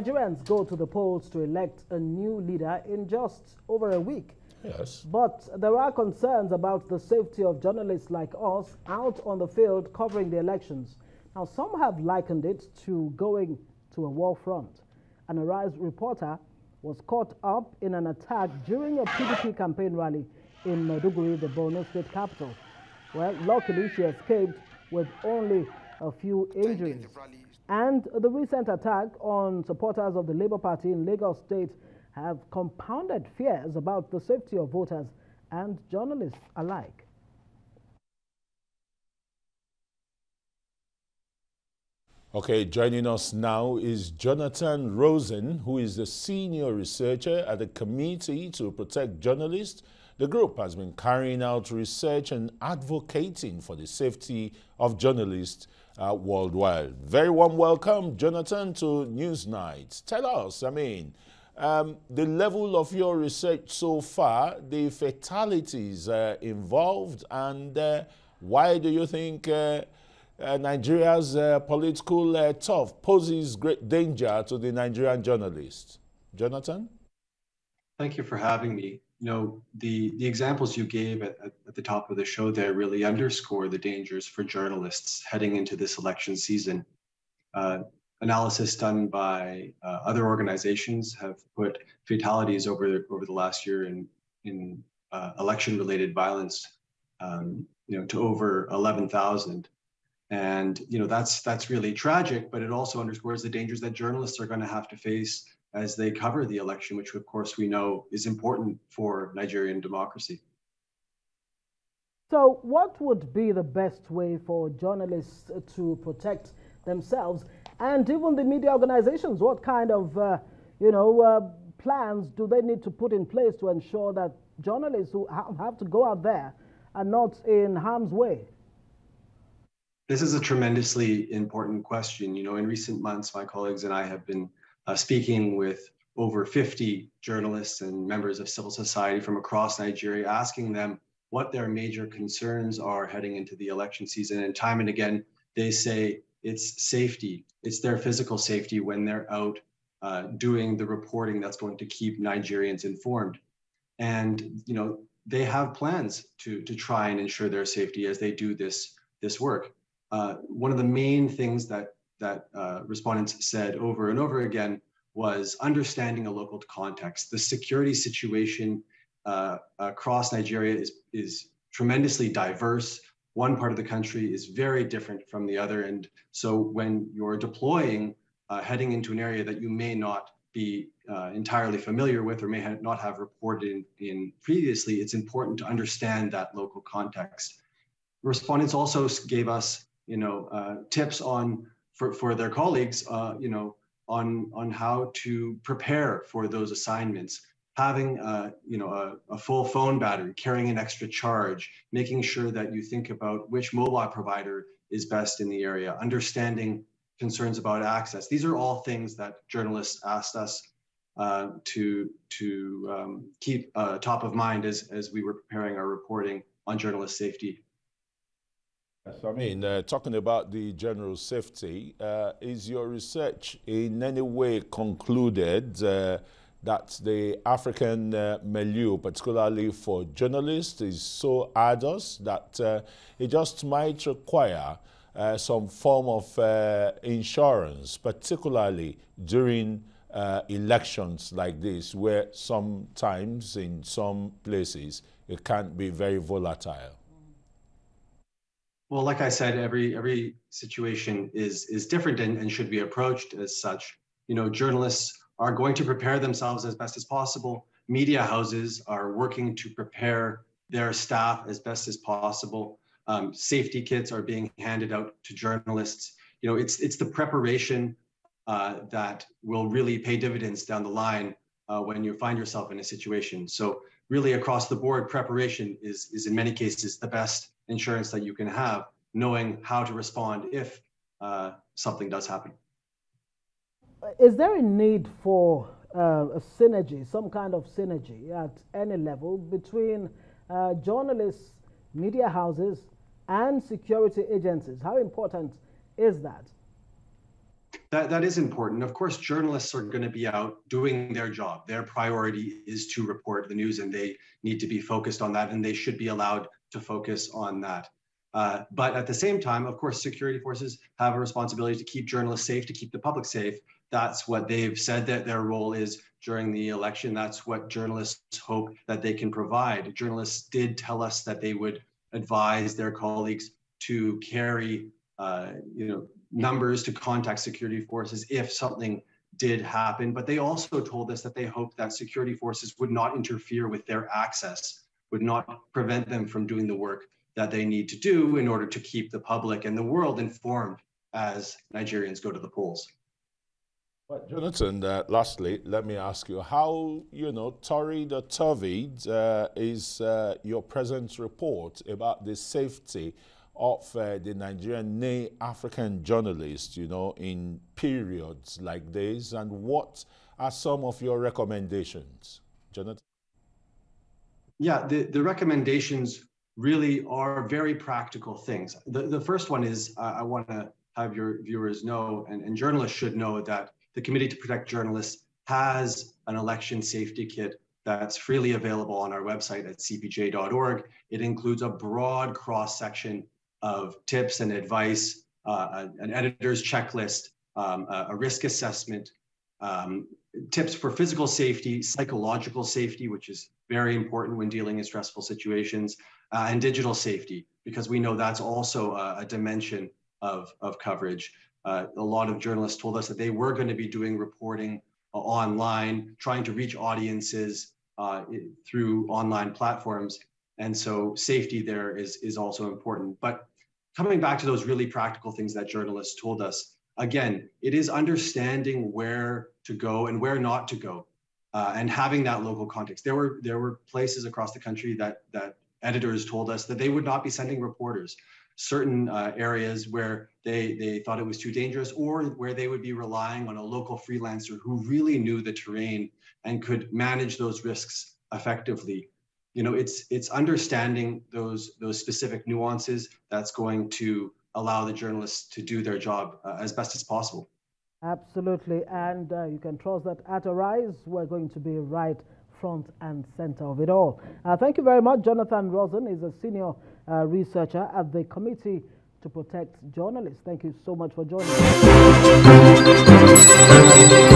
Nigerians go to the polls to elect a new leader in just over a week. Yes. But there are concerns about the safety of journalists like us out on the field covering the elections. Now, some have likened it to going to a war front. An Arise reporter was caught up in an attack during a PDP campaign rally in Maiduguri, the Borno state capital. Well, luckily she escaped with only a few injuries. And the recent attack on supporters of the Labour Party in Lagos State have compounded fears about the safety of voters and journalists alike. Okay, joining us now is Jonathan Rozen, who is the senior researcher at the Committee to Protect Journalists. The group has been carrying out research and advocating for the safety of journalists uh, worldwide. Very warm welcome, Jonathan, to Newsnight. Tell us, I mean, um, the level of your research so far, the fatalities uh, involved, and uh, why do you think uh, uh, Nigeria's uh, political uh, turf poses great danger to the Nigerian journalists. Jonathan? Thank you for having me. You know, the, the examples you gave at, at, the top of the show there really underscore the dangers for journalists heading into this election season. Uh, analysis done by uh, other organizations have put fatalities over the, over the last year in, in uh, election-related violence, um, you know, to over 11,000 and you know that's that's really tragic but it also underscores the dangers that journalists are going to have to face as they cover the election which of course we know is important for nigerian democracy. So what would be the best way for journalists to protect themselves and even the media organizations? What kind of uh, you know uh, plans do they need to put in place to ensure that journalists who have to go out there are not in harm's way? This is a tremendously important question. You know, in recent months, my colleagues and I have been uh, speaking with over 50 journalists and members of civil society from across Nigeria, asking them what their major concerns are heading into the election season. And time and again, they say it's safety, it's their physical safety when they're out uh, doing the reporting that's going to keep Nigerians informed. And, you know, they have plans to, to try and ensure their safety as they do this, this work uh, one of the main things that that uh, respondents said over and over again was understanding a local context. The security situation uh, across Nigeria is is tremendously diverse. One part of the country is very different from the other, and so when you're deploying, uh, heading into an area that you may not be uh, entirely familiar with or may have not have reported in, in previously, it's important to understand that local context. Respondents also gave us you know, uh, tips on for, for their colleagues, uh, you know, on, on how to prepare for those assignments, having, uh, you know, a, a, full phone battery, carrying an extra charge, making sure that you think about which mobile provider is best in the area, understanding concerns about access. These are all things that journalists asked us uh, to to um, keep uh, top of mind as as we were preparing our reporting on journalist safety Yes, I mean, uh, talking about the general safety, uh, is your research in any way concluded uh, that the African uh, milieu, particularly for journalists, is so arduous that uh, it just might require uh, some form of insurance, particularly during elections like this, where sometimes in some places it can be very volatile? Well, like I said, every every situation is is different and, and should be approached as such. You know, journalists are going to prepare themselves as best as possible. Media houses are working to prepare their staff as best as possible. Um, safety kits are being handed out to journalists. You know, it's it's the preparation uh, that will really pay dividends down the line uh, when you find yourself in a situation. So really across the board, preparation is is in many cases the best insurance that you can have, knowing how to respond if uh, something does happen. Is there a need for uh, a synergy, some kind of synergy at any level between uh, journalists, media houses, and security agencies? How important is that? That, that is important. Of course, journalists are going to be out doing their job. Their priority is to report the news and they need to be focused on that and they should be allowed to focus on that. Uh, but at the same time, of course, security forces have a responsibility to keep journalists safe, to keep the public safe. That's what they've said that their role is during the election. That's what journalists hope that they can provide. Journalists did tell us that they would advise their colleagues to carry, uh, you know, numbers to contact security forces if something did happen. But they also told us that they hoped that security forces would not interfere with their access, would not prevent them from doing the work that they need to do in order to keep the public and the world informed as Nigerians go to the polls. Jonathan, uh, lastly, let me ask you how, you know, torrid or turbid uh, is uh, your present report about the safety of uh, the Nigerian ne African journalists, you know, in periods like this, and what are some of your recommendations, Jonathan? Yeah, the, the recommendations really are very practical things. The, the first one is uh, I want to have your viewers know, and, and journalists should know, that the Committee to Protect Journalists has an election safety kit that's freely available on our website at cpj.org. It includes a broad cross section of tips and advice, uh, an editor's checklist, um, a, risk assessment, um, tips for physical safety, psychological safety, which is very important when dealing in stressful situations, uh, and digital safety, because we know that's also a, a dimension of, of coverage. Uh, a lot of journalists told us that they were going to be doing reporting uh, online, trying to reach audiences uh, through online platforms. And so safety there is, is also important. But coming back to those really practical things that journalists told us, again, it is understanding where to go and where not to go. Uh, and having that local context. There were there were places across the country that that editors told us that they would not be sending reporters certain uh, areas where they, they thought it was too dangerous or where they would be relying on a local freelancer who really knew the terrain and could manage those risks effectively. You know, it's it's understanding those those specific nuances that's going to allow the journalists to do their job uh, as best as possible. Absolutely, and uh, you can trust that at Arise, we're going to be right front and center of it all. Uh, thank you very much. Jonathan Rozen is a senior uh, researcher at the Committee to Protect Journalists. Thank you so much for joining us.